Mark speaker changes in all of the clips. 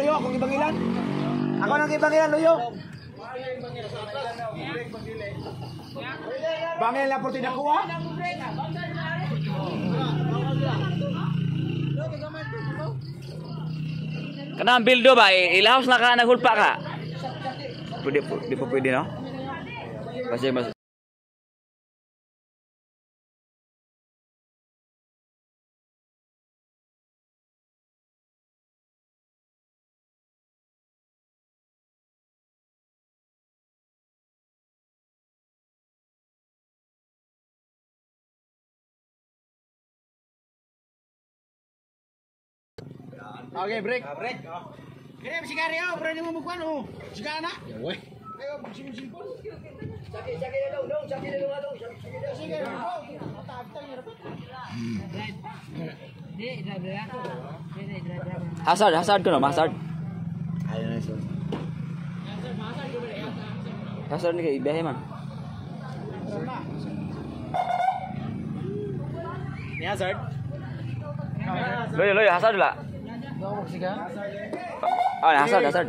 Speaker 1: Luyo, akong ibangilan. Ako nang ibangilan, Luyo. Bangil na po tinakuha.
Speaker 2: Kanang bildo ba? I- Ilahaws na ka, naghulpa ka. Pwede po, di po pwede, no? Kasi mas...
Speaker 1: Okay, break. break. Oh, hindi mo mukhaan oh. Siga na. Yawe. Ayo, simple. Sakit, sakit na daw, daw, sakit na daw, daw. Sige, matagtang yun.
Speaker 2: Hazard, hazard ko no, hazard.
Speaker 1: Ayun na siya.
Speaker 2: Hazard ni ibiyahe man.
Speaker 1: Ni Hazard.
Speaker 2: Loyo, loyo, hazard lah.
Speaker 1: Tawag siga.
Speaker 2: Oh, hazard, hazard.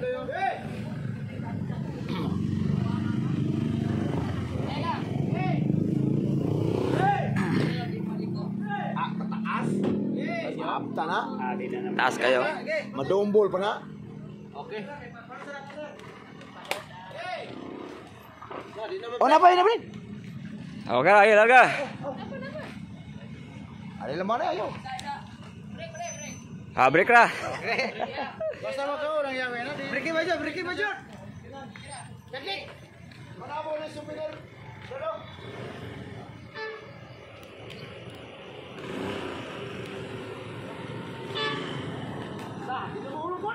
Speaker 1: Apta na.
Speaker 2: Taas kayo.
Speaker 1: Madombol pa na. Okay. Oh, na pa yun, na pa yun.
Speaker 2: Okay, ayo laga.
Speaker 1: Ano naman na, ayo.
Speaker 2: Ah, break lah.
Speaker 1: Basta mo ka lang yawe na. Briki ba dyan? Briki ba dyan? Briki! Manabo na yung souvenir. Dalo. Sa, dito mo ulo po.